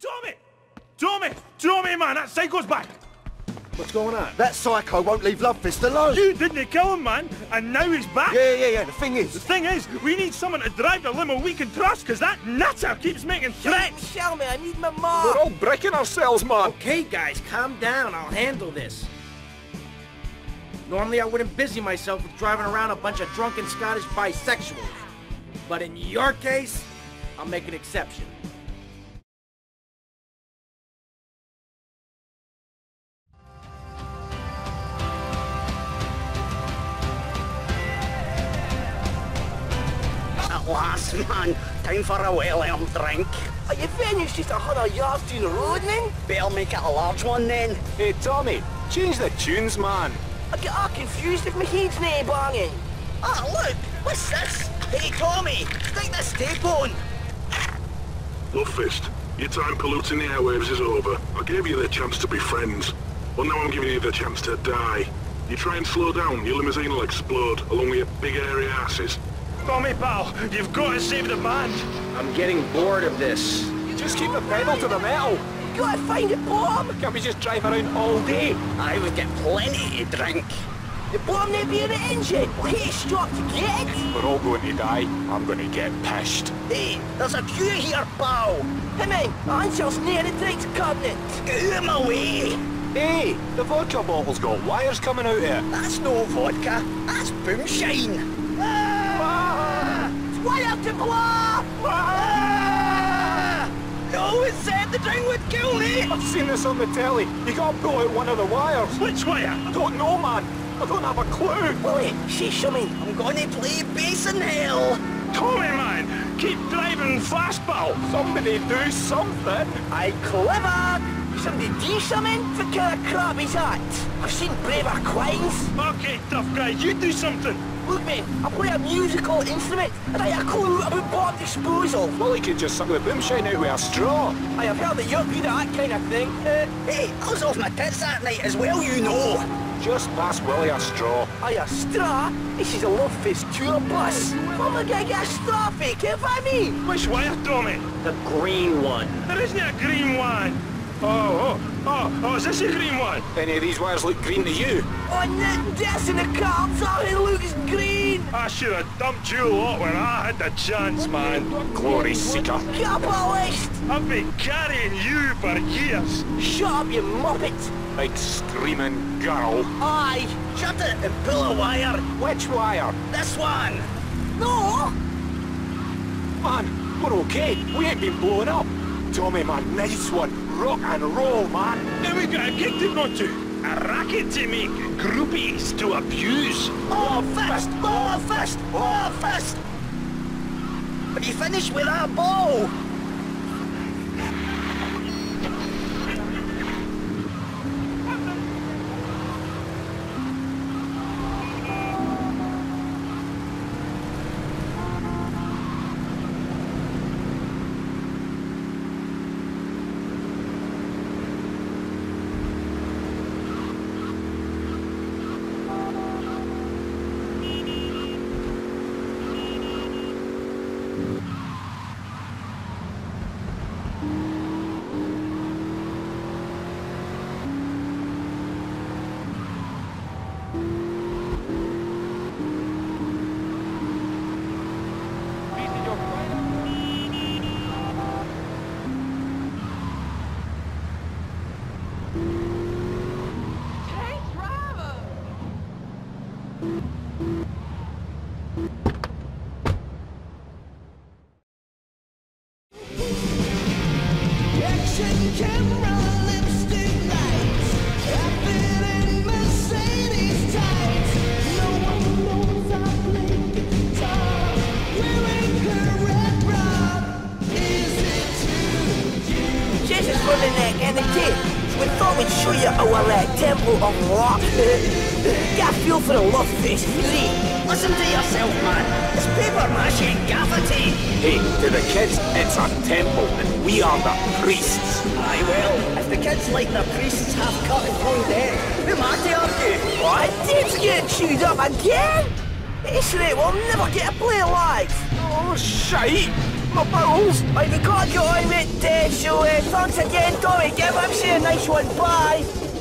Tommy! Tommy! Tommy, man, that psycho's back! What's going on? That psycho won't leave Lovefist alone. You didn't kill him, man, and now he's back! Yeah, yeah, yeah. The thing is... The thing is, we need someone to drive the limo we can trust, because that nutter keeps making threats! Tell me, I need my mom. We're all breaking ourselves, man. Okay, guys, calm down. I'll handle this. Normally, I wouldn't busy myself with driving around a bunch of drunken Scottish bisexuals. But in your case, I'll make an exception. At last, man. Time for a well-earned drink. Are you finished just a hundred yards down the road, then? Better make it a large one then. Hey, Tommy, change the tunes, man. I get all confused if my head's nae banging. Ah, look! What's this? Hey, Tommy, stick this tape on. Lovefist, your time polluting the airwaves is over. I gave you the chance to be friends. Well, now I'm giving you the chance to die. You try and slow down, your limousine will explode, along with your big airy asses. Tommy, pal, you've got to save the band! I'm getting bored of this. Just keep the pedal to the metal. Gotta find a bomb! Can't we just drive around all day? I would get plenty to drink. The bomb may be in the engine. Hey, stop to get it. We're all going to die. I'm going to get pissed. Hey, there's a queue here, pal. Hey, man, Ansel's near the drinks cabinet. Get out of my way. Hey, the vodka bottle's got wires coming out here. That's no vodka. That's boomshine. Ah! Fire to blow! Ah! No one said the drink would kill me. I've seen this on the telly. You gotta pull out one of the wires. Which wire? I don't know, man. I don't have a clue. Willie, say something. I'm gonna play bass in hell. Tommy, man, keep driving fast, pal! Somebody do something. I clever! Somebody do something? What kind of crap is that? I've seen braver quines. Okay, tough guy, you do something! Look, man, I play a musical instrument, and I have a clue about bomb disposal. Well, he could just suck the boomshine out with a straw. I have heard that you're good at that kind of thing. Uh, Hey, I was off my tits that night as well, you know. Just pass Willie a straw. I a straw? This is a love fist tour bus. Oh my god, get a straw fake, if I mean. Which wire, Tommy? The green one. There isn't a green one! Oh, oh, oh, oh, is this a green one? Any of these wires look green to you? Oh, Nick, that's in the car, so it looks green. I should have dumped you lot when I had the chance, man. Glory seeker. Capitalist! I've been carrying you for years. Shut up, you muppet! Big screaming girl. Aye! Shut it and pull a wire. Which wire? This one. No! Man, we're okay. We ain't been blown up. Tommy, man, nice one. Rock and roll, man. Now we got a gig to go to. A racket to make, groupies to abuse. Oh, fist! Oh, fist! Oh, fist! Have you finished with that ball? Mm-hmm. Jesus We thought we'd show you our uh, temple of rock. Get a feel for the Love Fist fury. Listen to yourself, man. It's paper mache and gaffer tape. Hey, to the kids, it's a temple, and we are the priests. I will. if the kids like the priests half cut and pulled dead, who am I to argue? What? Dave's getting chewed up again? This rate will never get a play alive. Oh, shite! My bowels. I've got you on it, so uh, thanks again, Tommy. Give him a nice one. Bye.